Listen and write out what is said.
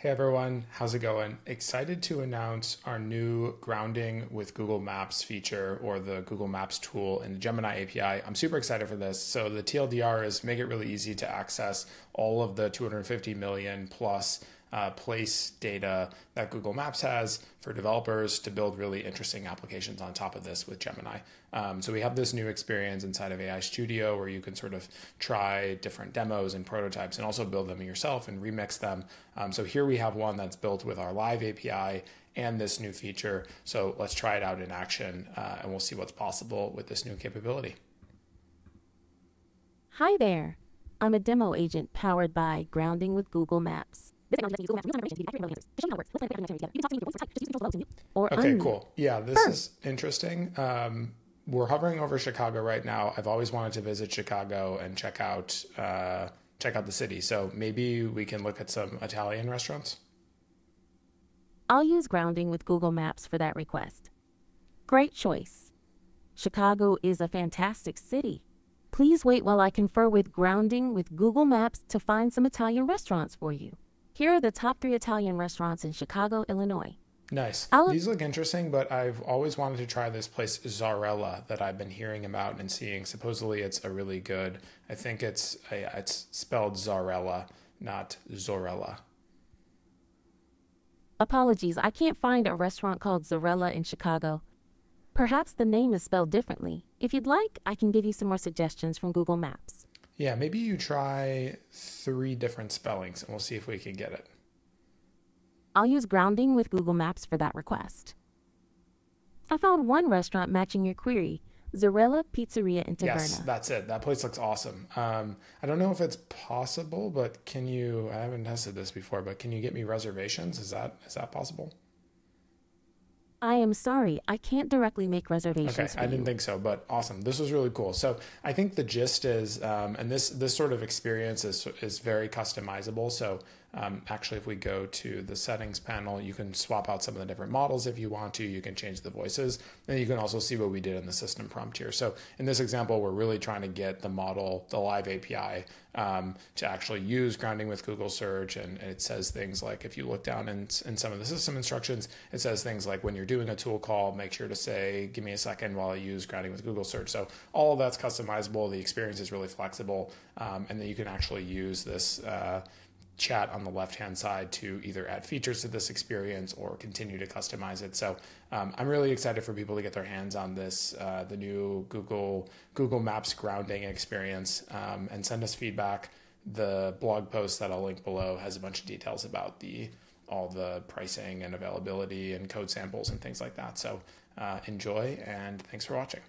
Hey everyone, how's it going? Excited to announce our new grounding with Google Maps feature or the Google Maps tool in the Gemini API. I'm super excited for this. So, the TLDR is make it really easy to access all of the 250 million plus uh, place data that Google Maps has for developers to build really interesting applications on top of this with Gemini. Um, so we have this new experience inside of AI Studio where you can sort of try different demos and prototypes and also build them yourself and remix them. Um, so here we have one that's built with our live API and this new feature. So let's try it out in action uh, and we'll see what's possible with this new capability. Hi there. I'm a demo agent powered by Grounding with Google Maps. This technology lets you use Google Maps using accurate answers. To show you how it works, let's play the answers together. You can talk to me through voice or type. Just use controls below to mute or Okay, unmute. cool. Yeah, this Sure. is interesting. Um, we're hovering over Chicago right now. I've always wanted to visit Chicago and check out uh, check out the city. So maybe we can look at some Italian restaurants. I'll use Grounding with Google Maps for that request. Great choice. Chicago is a fantastic city. Please wait while I confer with Grounding with Google Maps to find some Italian restaurants for you. Here are the top three Italian restaurants in Chicago, Illinois. Nice. I'll- These look interesting, but I've always wanted to try this place Zarella that I've been hearing about and seeing. Supposedly, it's a really good. I think it's uh, a, it's spelled Zarella, not Zorella. Apologies, I can't find a restaurant called Zarella in Chicago. Perhaps the name is spelled differently. If you'd like, I can give you some more suggestions from Google Maps. Yeah, maybe you try three different spellings, and we'll see if we can get it. I'll use grounding with Google Maps for that request. I found one restaurant matching your query Zarella Pizzeria in Taverna. Yes, that's it. That place looks awesome. Um, I don't know if it's possible, but can you? I haven't tested this before, but can you get me reservations? Is that is that possible? I am sorry, I can't directly make reservations. Okay, I didn't think so, but awesome. This was really cool. So I think the gist is, um, and this this sort of experience is is very customizable. So um, actually, if we go to the settings panel, you can swap out some of the different models if you want to. You can change the voices, and you can also see what we did in the system prompt here. So in this example, we're really trying to get the model, the live API, um, to actually use grounding with Google Search, and, and it says things like if you look down in in some of the system instructions, it says things like when you're doing a tool call, make sure to say, "Give me a second while I use grounding with Google Search." So all of that's customizable. The experience is really flexible, um, and then you can actually use this. Uh, chat on the left hand side to either add features to this experience or continue to customize it. So um, I'm really excited for people to get their hands on this, uh, the new Google Google Maps grounding experience, um, and send us feedback. The blog post that I'll link below has a bunch of details about the all the pricing and availability and code samples and things like that. So uh, enjoy and thanks for watching.